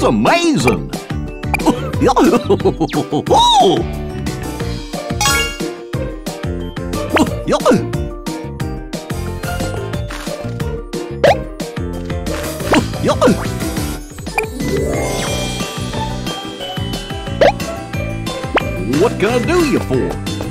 that's amazing! What can I do you for?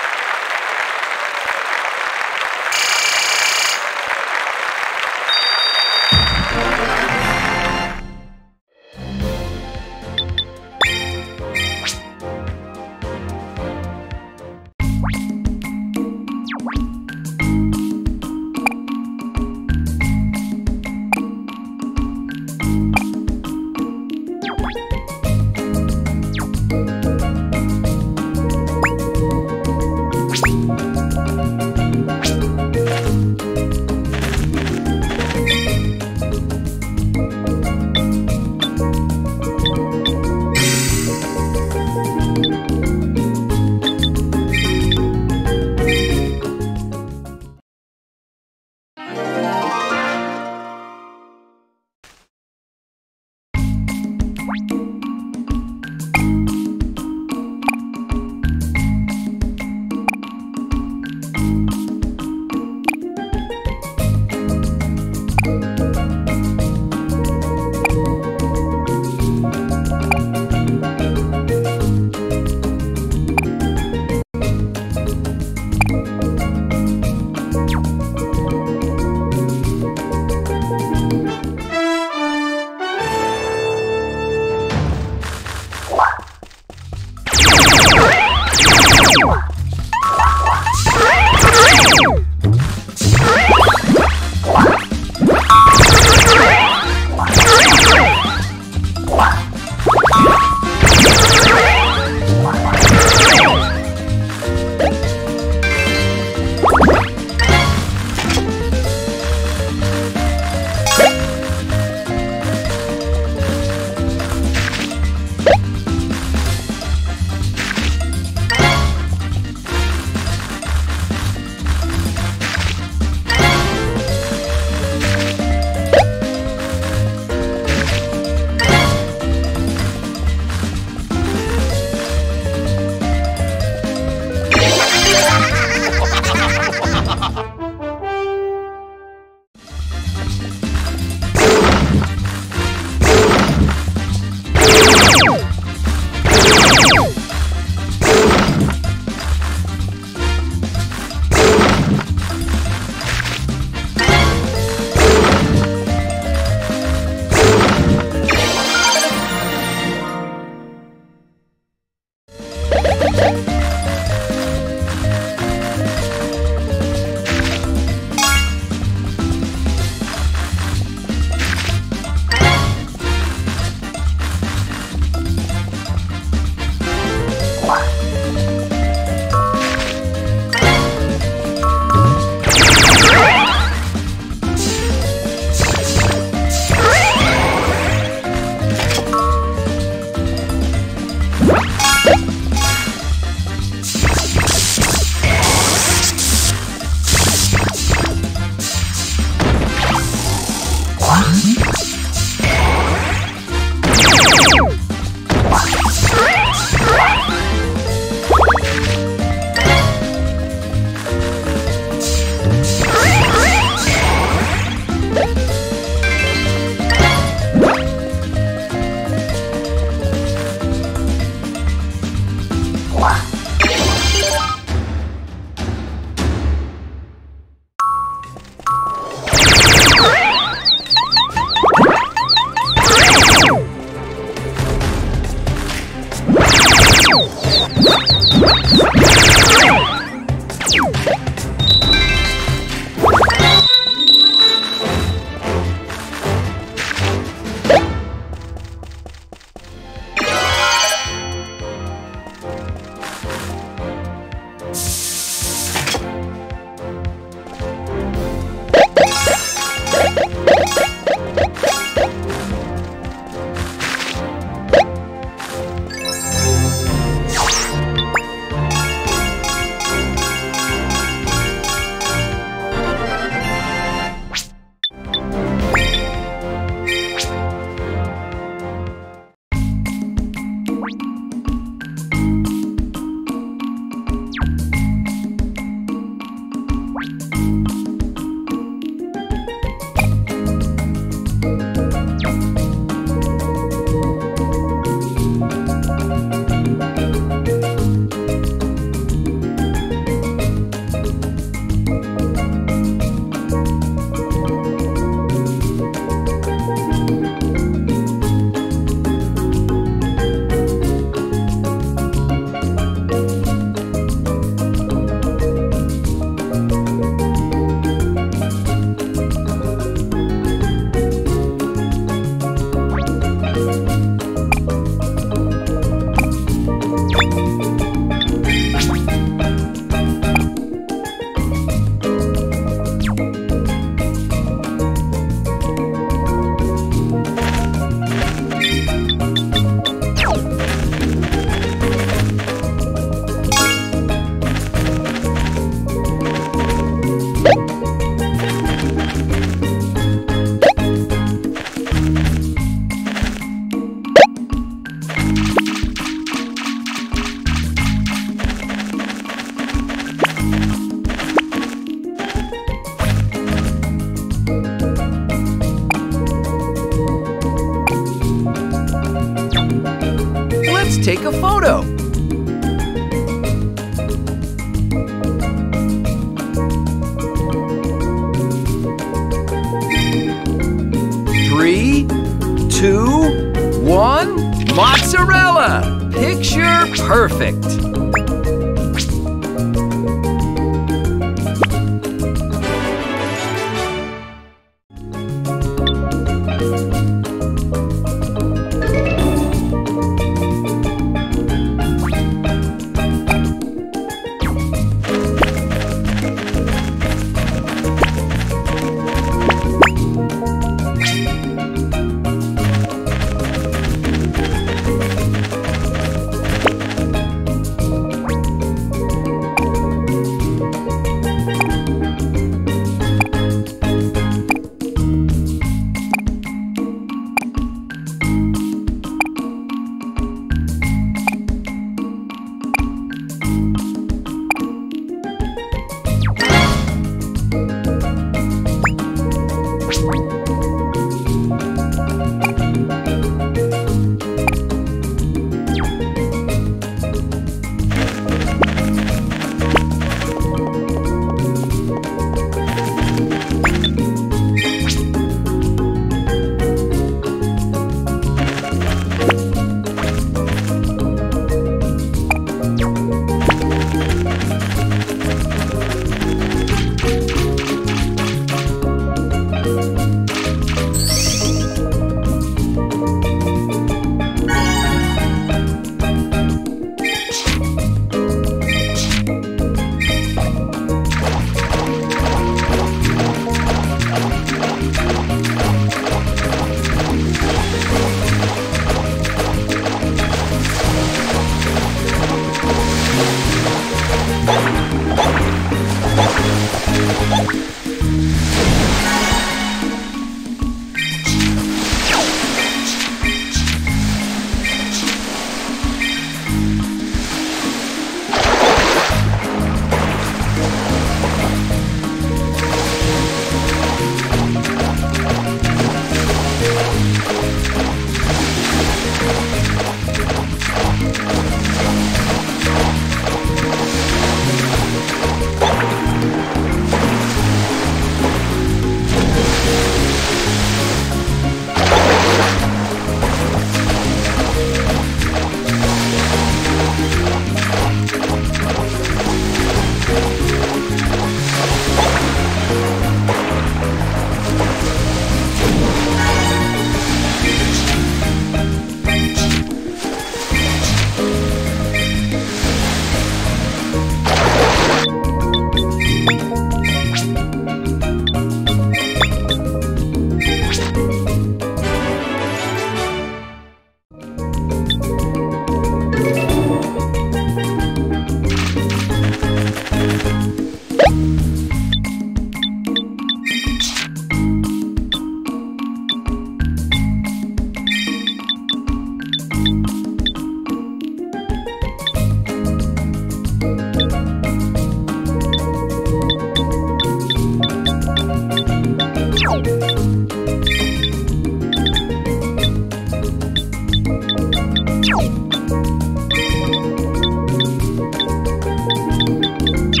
Oh!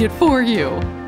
It for you.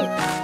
Whoa!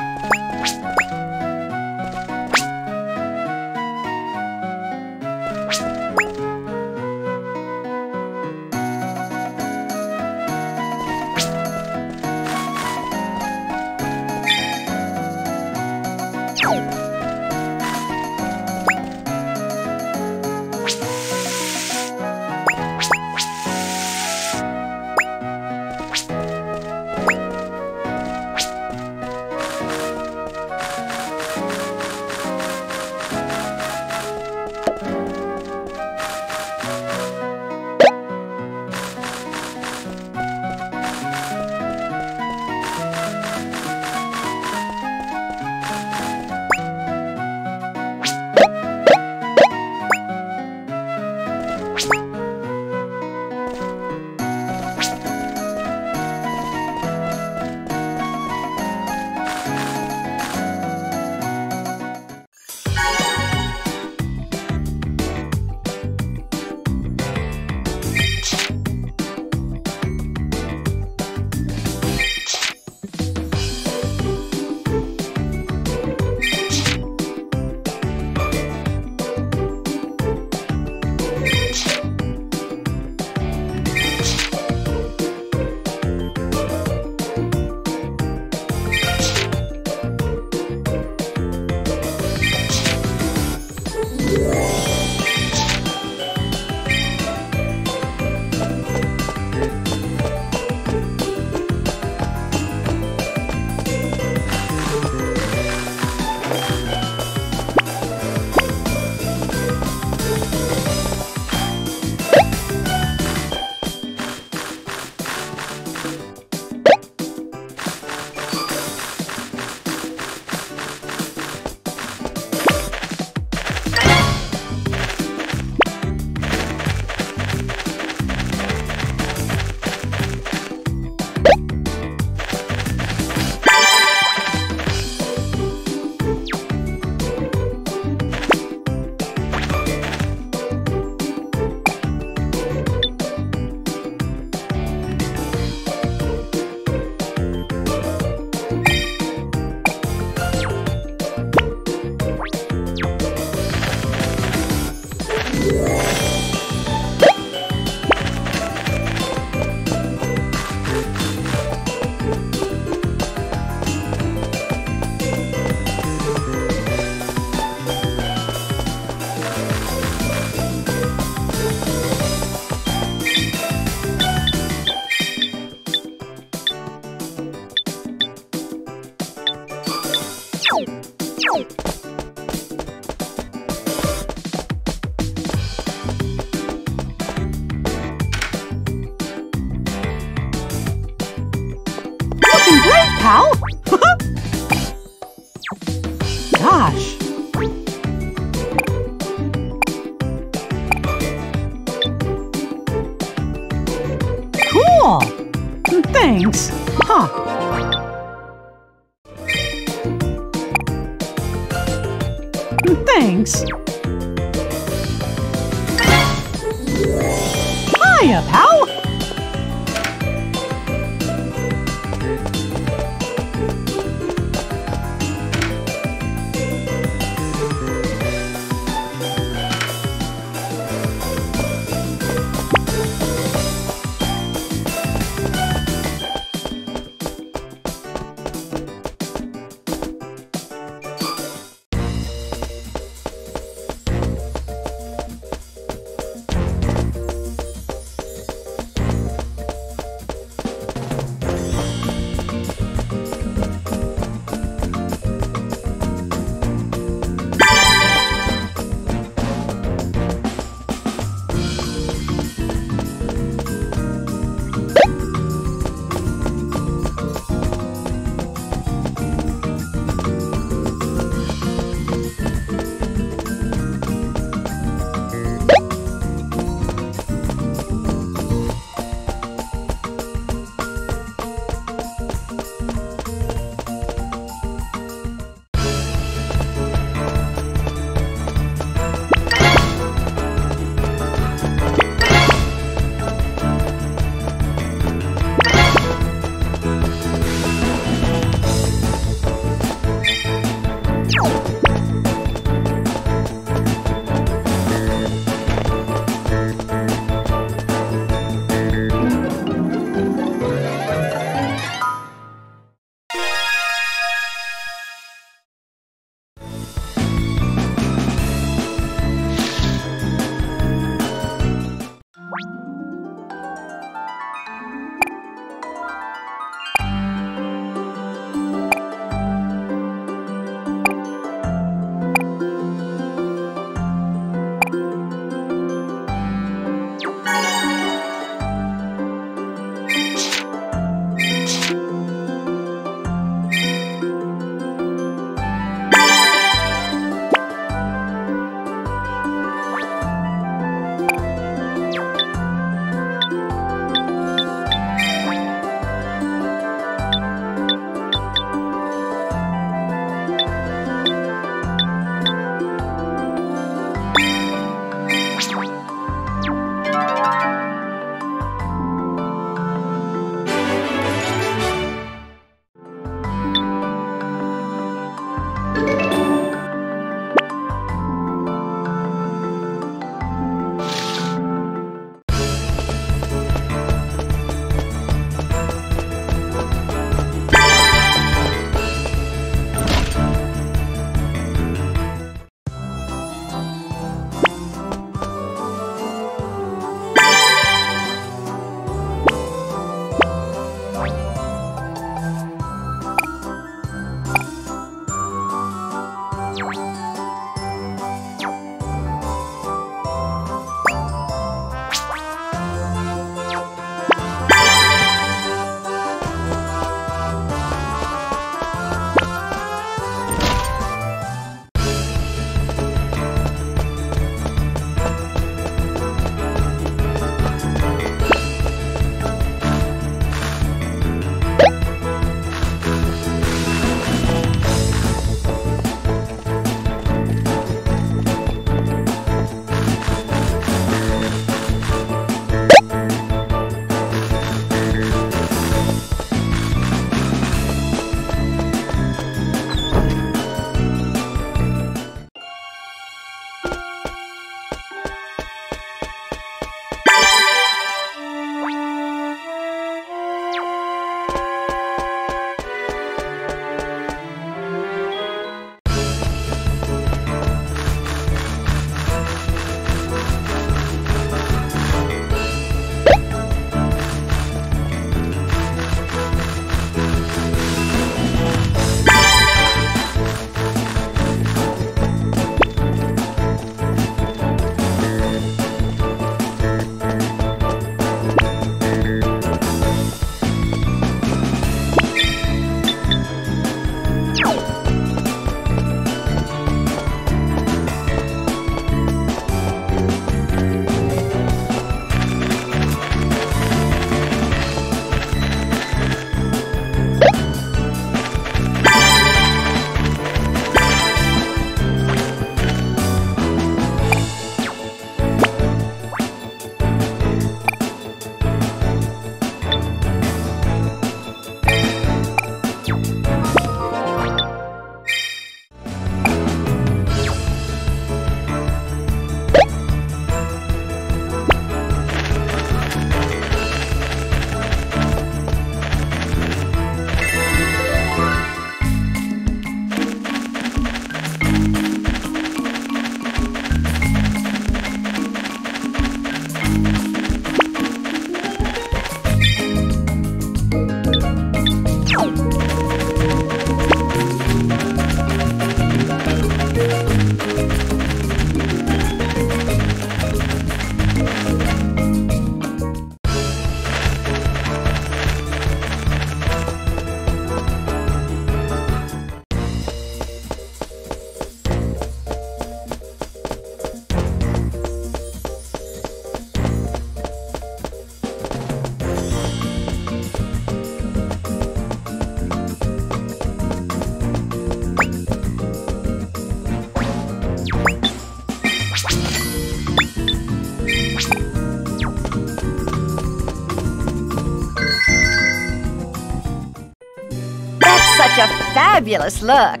Fabulous look.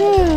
Hmm.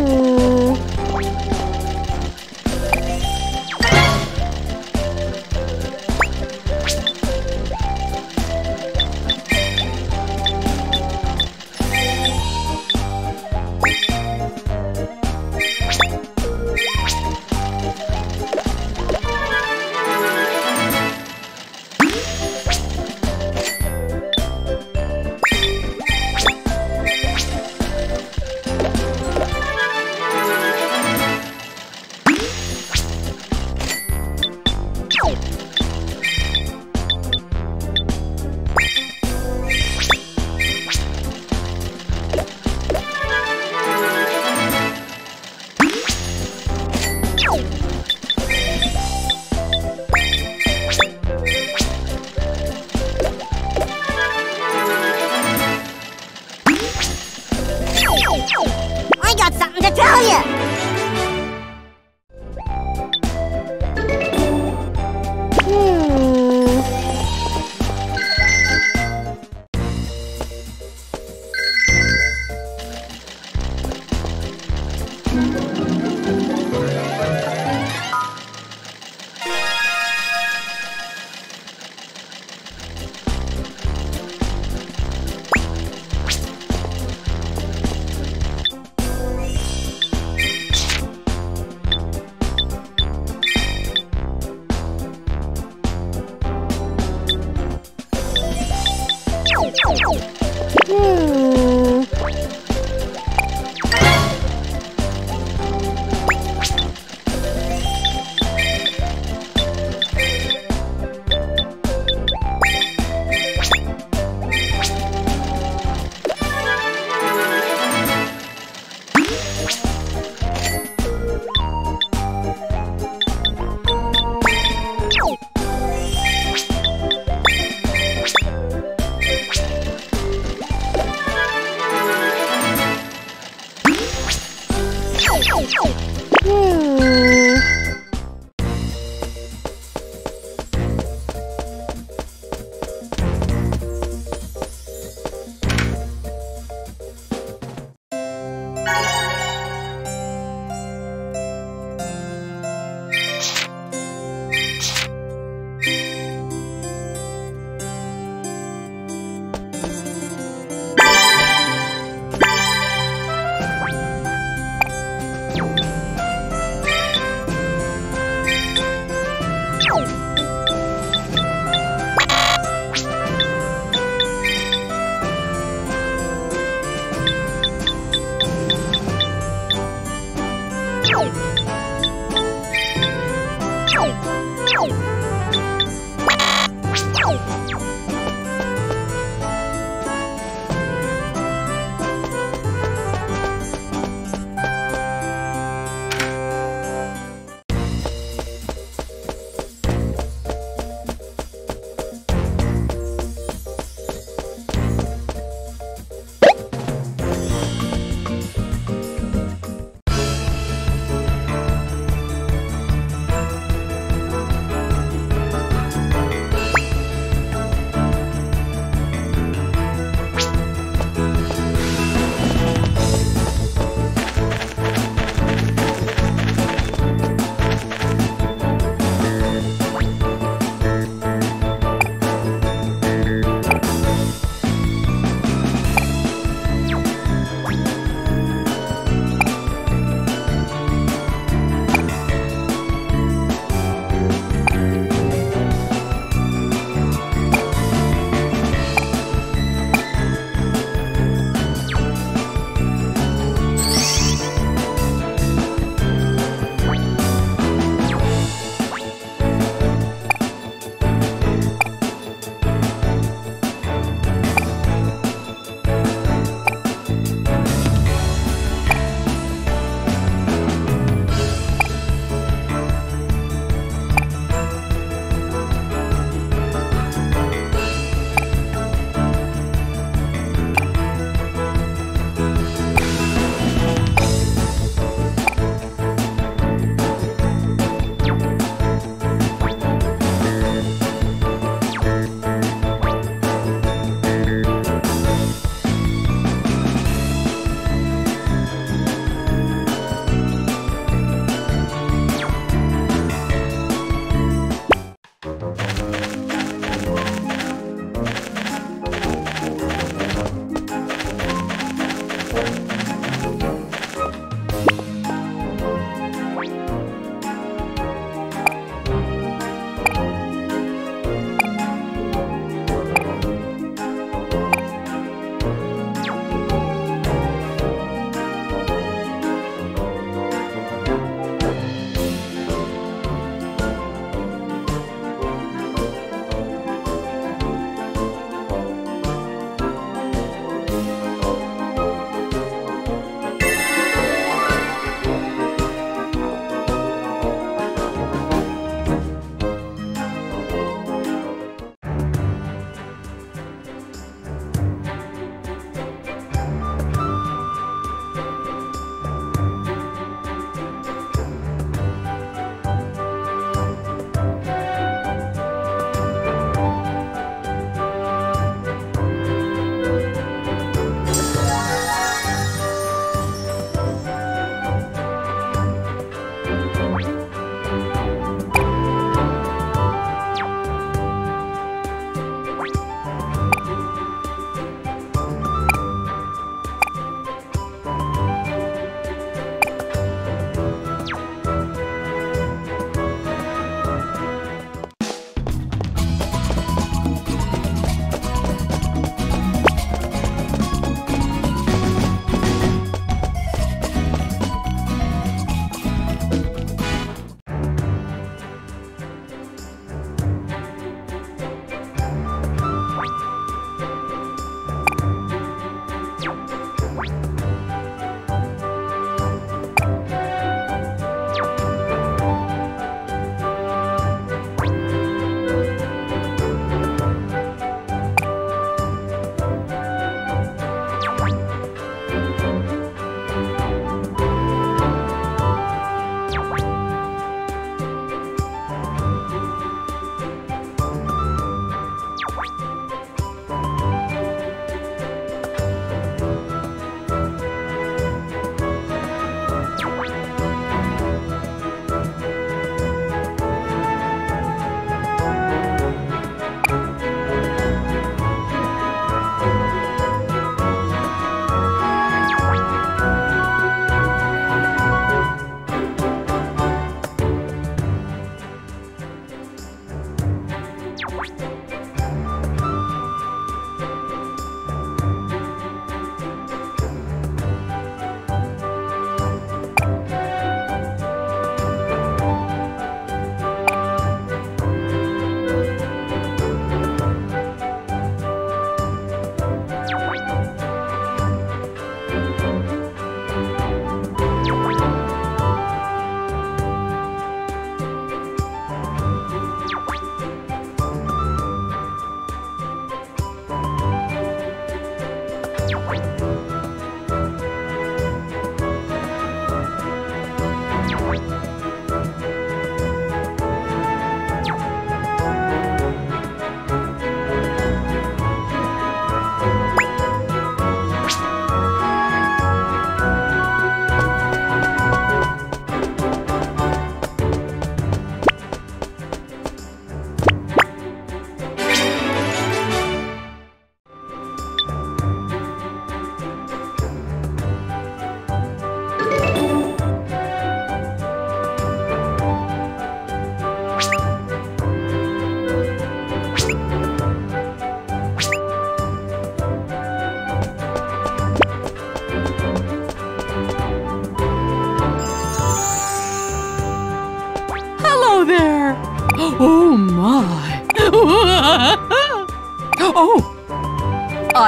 うん。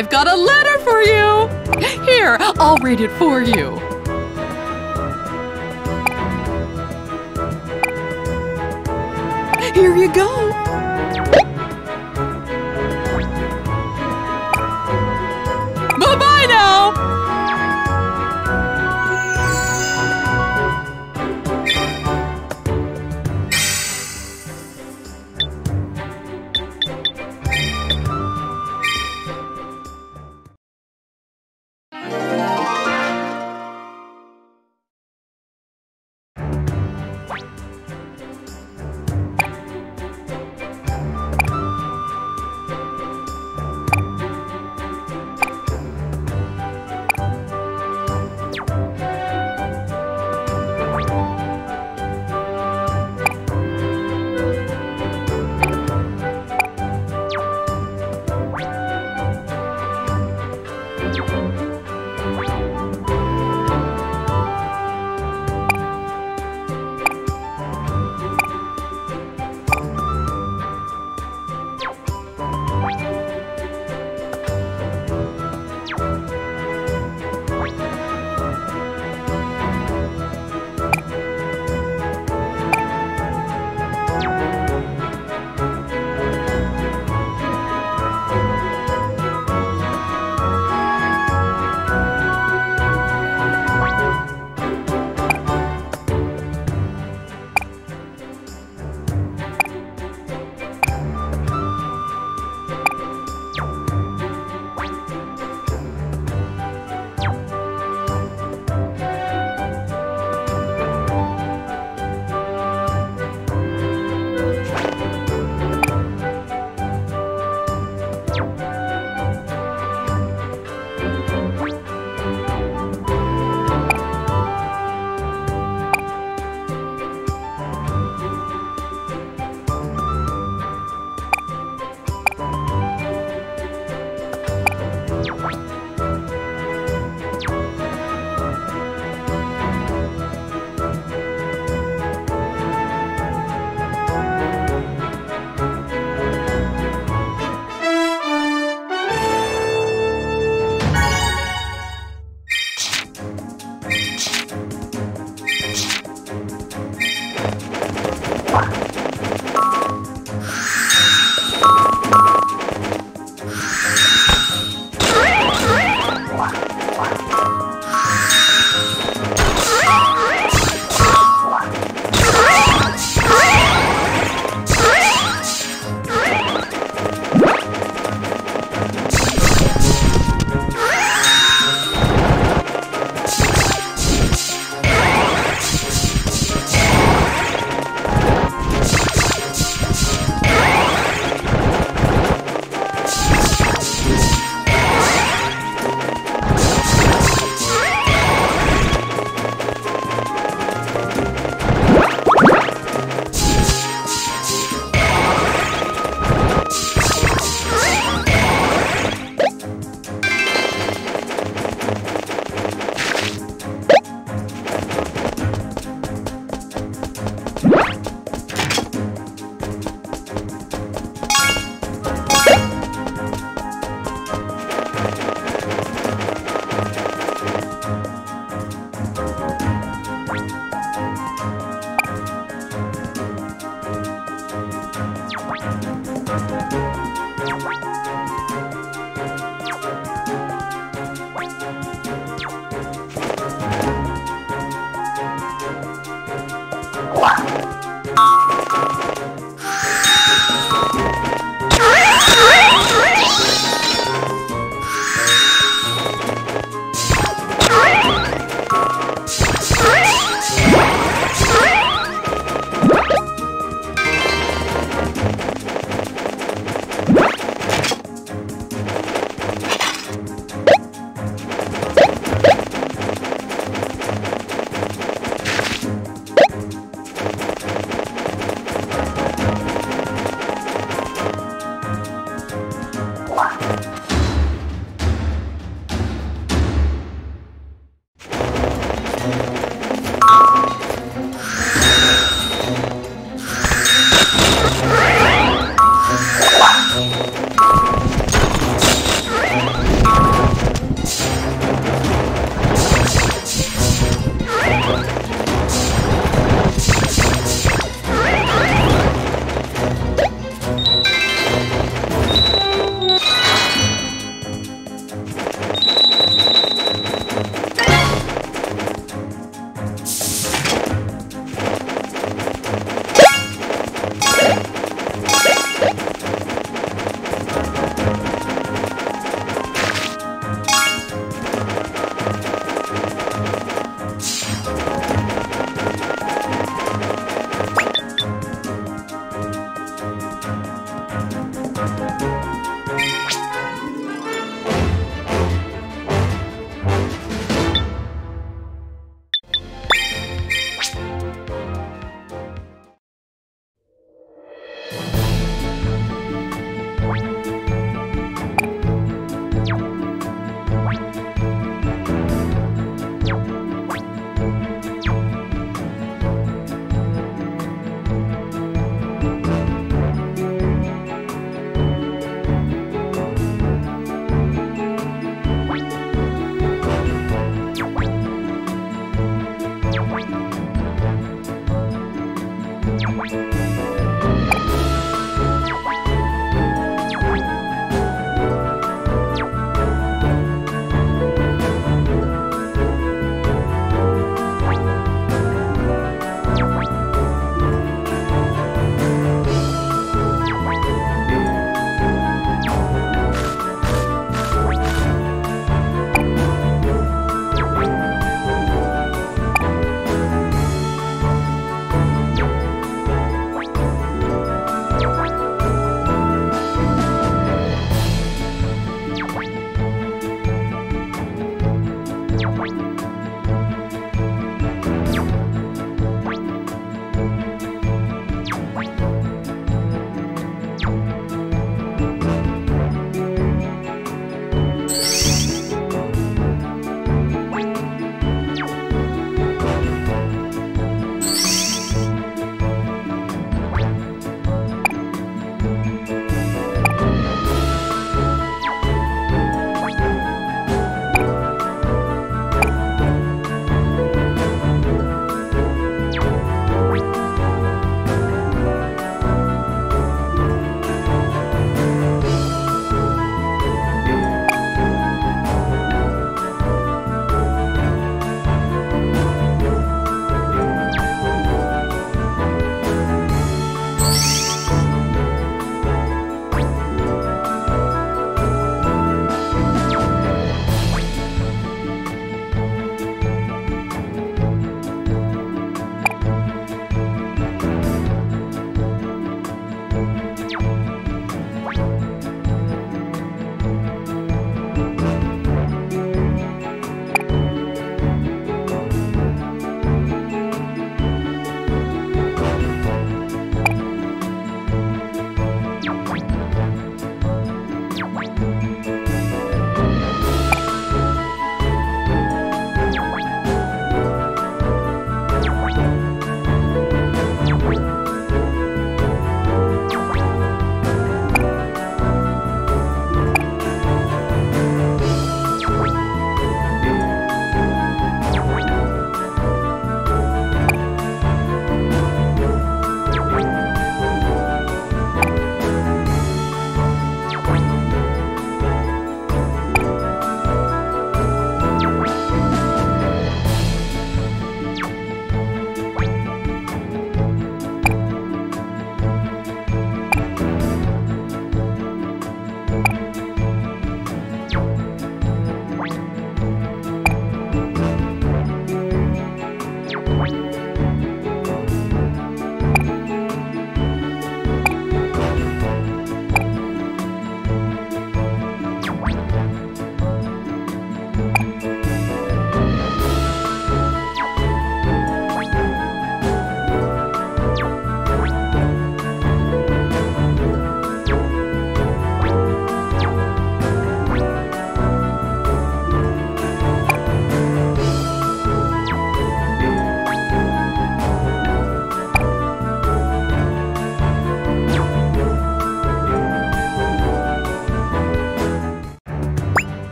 I've got a letter for you. Here, I'll read it for you.